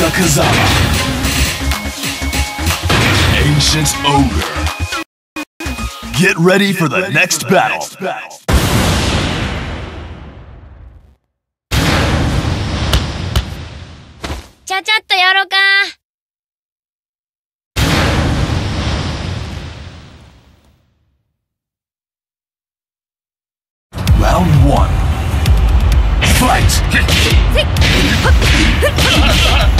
the Kazama. Ancient Ogre. Get ready Get for the, ready next, for the battle. next battle. Cha-cha-to 1 Fight!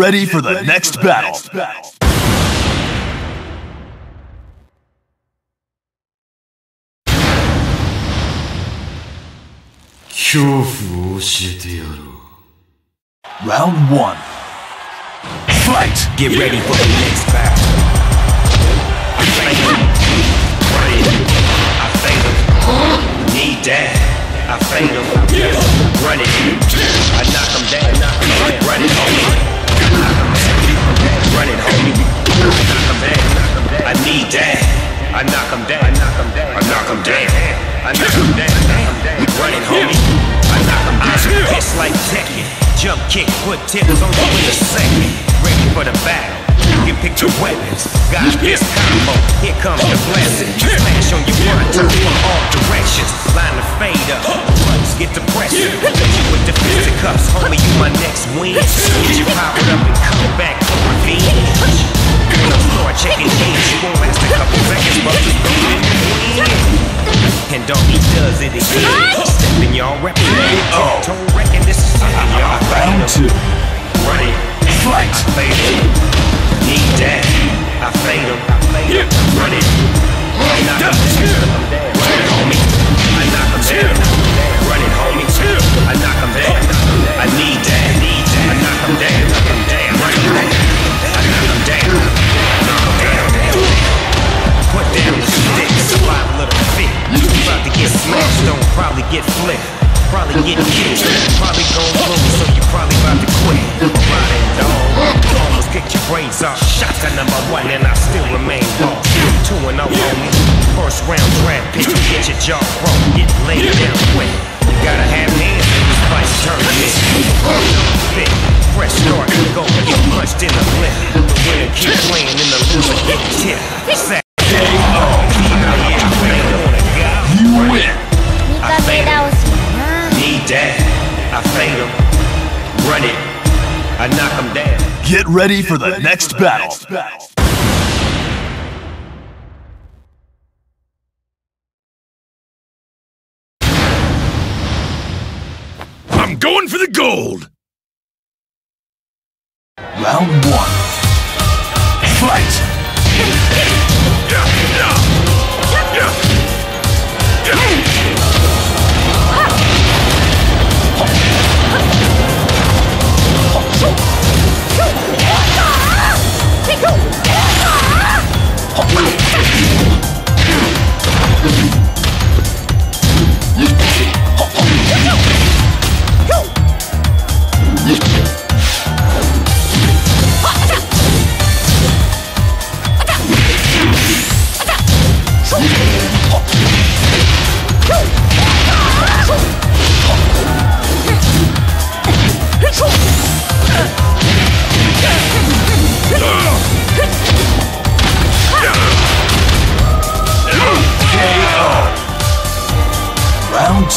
ready for the, ready next, for the battle. next battle. Round 1 Fight! Get ready for the next battle. I him. I him. I him. I knock him down homie. Run it, homie. I knock him down. I need that. I knock him down. I knock him down. I knock him down. I knock him down. Run it, homie. I knock him down. It's like Tekken. Jump kick, foot tips on you in a second. Ready for the battle. You pick your weapons. Got this combo. Here comes the blessing. Smash on your one two from all directions. Line the fade up. Get the pressure. Hit you with the fisticuffs. Homie, you my next win. Get you powered up and come back for revenge. No store checking games. You won't last a couple seconds, but in and. And doggy does it again. Stepping y'all repping. Oh. Toe wrecking. This is something y'all Round two. Run it. Fight! I fade him. Need that. I fade him. I fade him. Run it. Knock him down. Run it, homie. I knock him down. I knock him down. I need that. I knock him down. Run it. I knock down. Put down the stick. Survive a little fit. About to get smashed, don't probably get flipped. Probably get killed. Probably gon' lose, so you probably about to quit. Riding dog. Almost kicked your brains off. Shot to number one, and I still remain boss. Two and oh, homie. First round draft pick. Get your jaw broke. Get laid down quick. You gotta have hands by tourniquet. Big, fresh start, go get crushed in the lip. The winner keeps playing in the loser get tipped. Sack. You win. I faint him. Need that. I faint him. Run. I knock him down. Get ready for the next battle. Gold! Round one. Fight!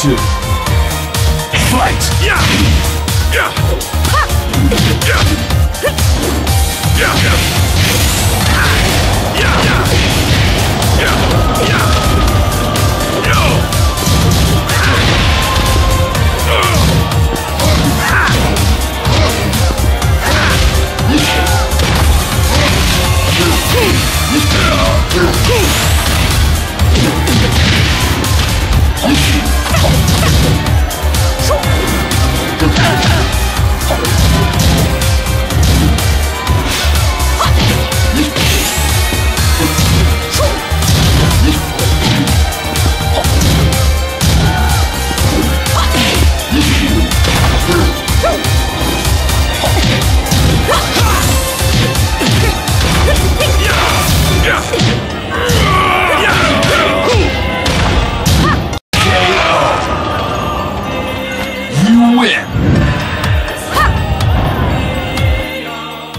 Two. Fight! Yeah! Yeah! Yeah! Yeah! Yeah! Yeah!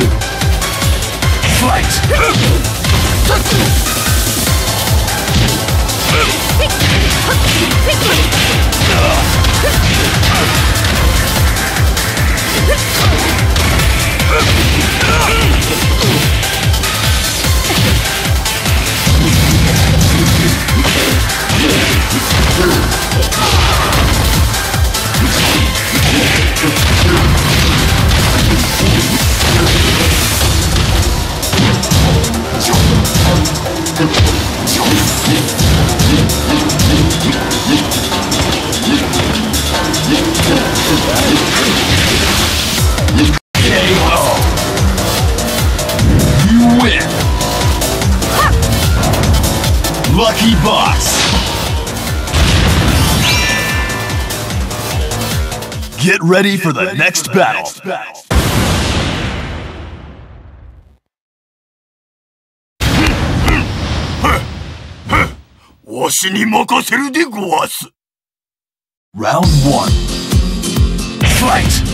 to fight. Lucky boss. Get ready Get for the, ready next, for the battle. next battle. Round 1 Fight!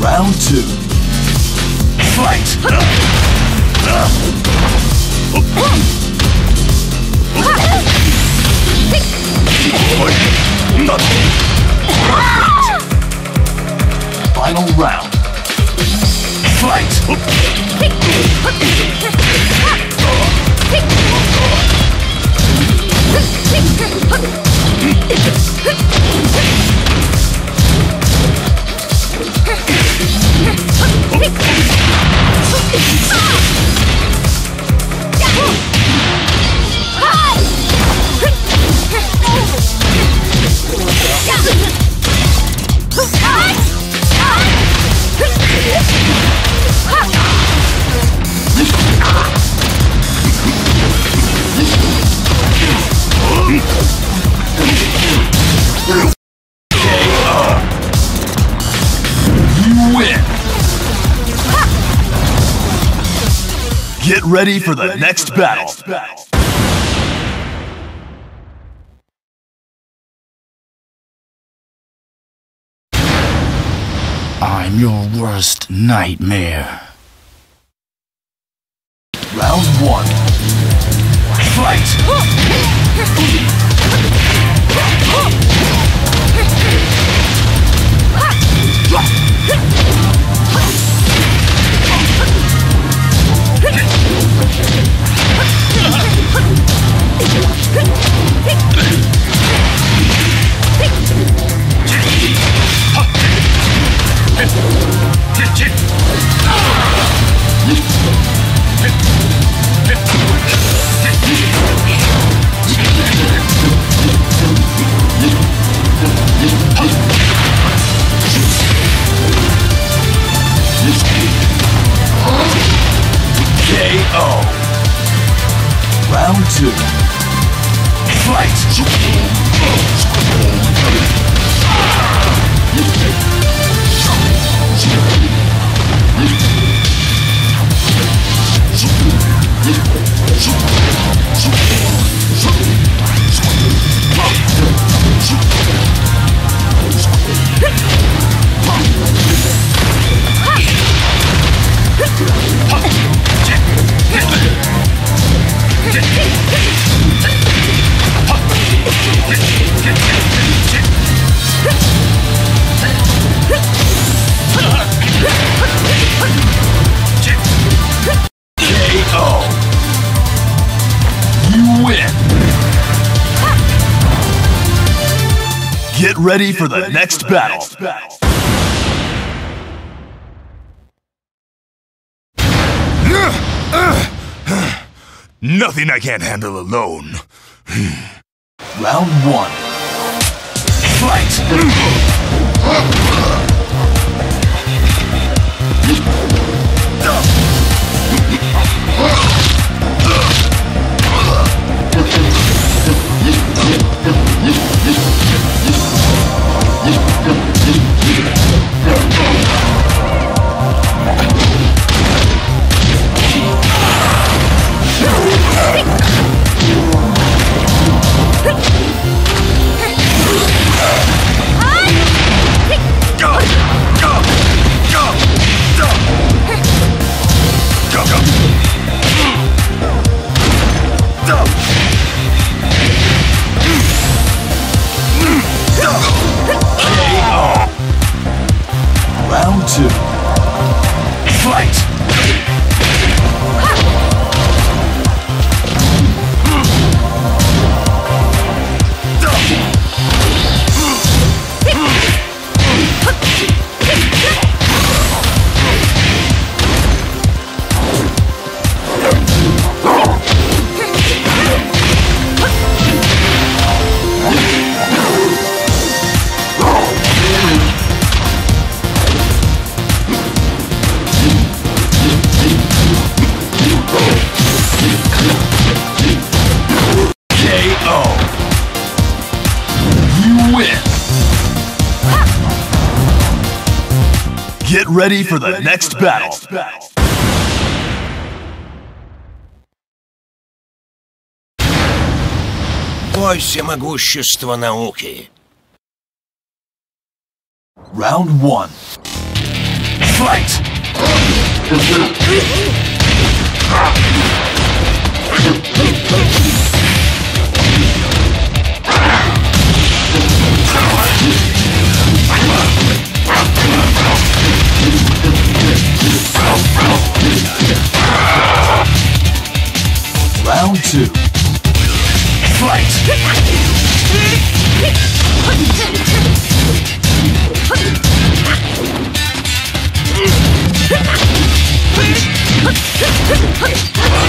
Round two. Fight! Final round. Fight! Ready for the next battle. I'm your worst nightmare. Round one. Fight! KO. Two. Fight! Get ready for the next battle. Nothing I can't handle alone. Round one. Fight! Get ready for the next battle. Бойся могущества науки. Round one. Fight! Fight! Ha ha ha!